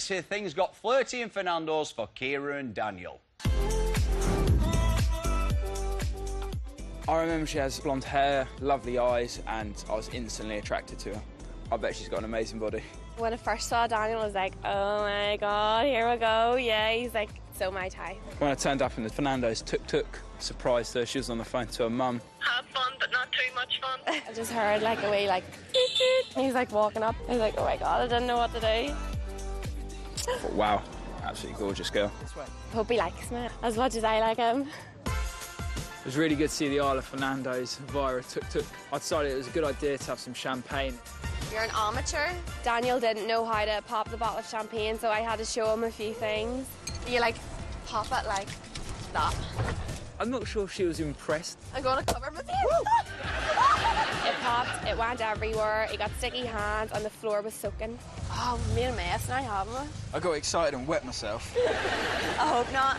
let's say things got flirty in Fernando's for Ciara and Daniel. I remember she has blonde hair, lovely eyes, and I was instantly attracted to her. I bet she's got an amazing body. When I first saw Daniel, I was like, oh my god, here we go. Yeah, he's like so my type. When I turned up in the Fernando's tuk-tuk, surprised her, she was on the phone to her mum. Have fun, but not too much fun. I just heard like a wee like, toot, toot. he's like walking up. I was like, oh my god, I didn't know what to do. I thought, wow, absolutely gorgeous girl. Hope he likes me as much as I like him. It was really good to see the Isle of Fernando's via a tuk-tuk. I decided it was a good idea to have some champagne. You're an amateur. Daniel didn't know how to pop the bottle of champagne, so I had to show him a few things. You like pop it like that. I'm not sure if she was impressed. I'm gonna cover my face. it popped, it went everywhere, it got sticky hands, and the floor was soaking. Oh, we made a mess now, haven't we? I got excited and wet myself. I hope not.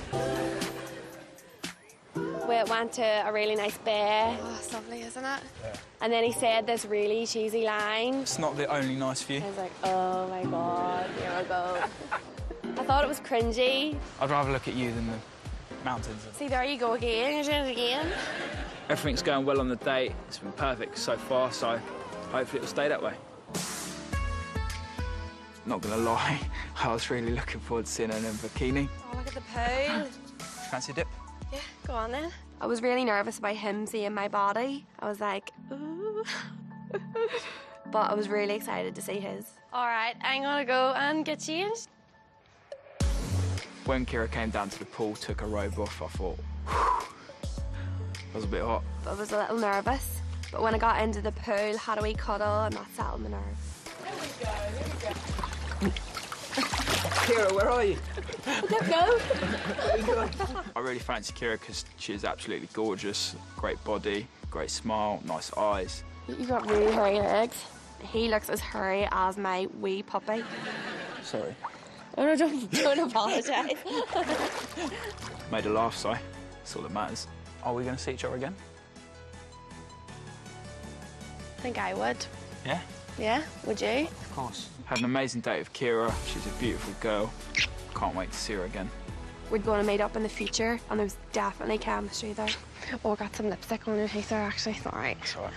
We went to a really nice bar. Oh, it's lovely, isn't it? Yeah. And then he said this really cheesy line. It's not the only nice view. I was like, oh my god, here we go. I thought it was cringy. I'd rather look at you than the mountains. See, there you go again. You're doing it again. Everything's going well on the date. It's been perfect so far, so hopefully it'll stay that way. Not gonna lie, I was really looking forward to seeing her in a bikini. Oh, look at the pool. Fancy a dip? Yeah, go on then. I was really nervous about him seeing my body. I was like, ooh. but I was really excited to see his. All right, I'm gonna go and get changed. When Ciara came down to the pool, took her robe off, I thought, that was a bit hot. I was a little nervous. But when I got into the pool, had a wee cuddle, and that settled my nerves. There we go, there we go. Ciara, where are you? I don't know. I really fancy Ciara because she's absolutely gorgeous. Great body, great smile, nice eyes. You got really hairy legs. He looks as hairy as my wee puppy. Sorry. Oh, no, don't, don't apologise. Made a laugh, so that's all that matters. Are we going to see each other again? I think I would. Yeah? Yeah, would you? Of course. Had an amazing date with Ciara. She's a beautiful girl. Can't wait to see her again. We're going to meet up in the future, and there's definitely chemistry there. Oh, I got some lipstick on her face there, actually. Sorry. Sorry.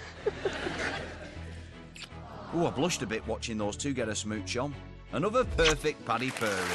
oh, I blushed a bit watching those two get a smooch on. Another perfect Paddy purring.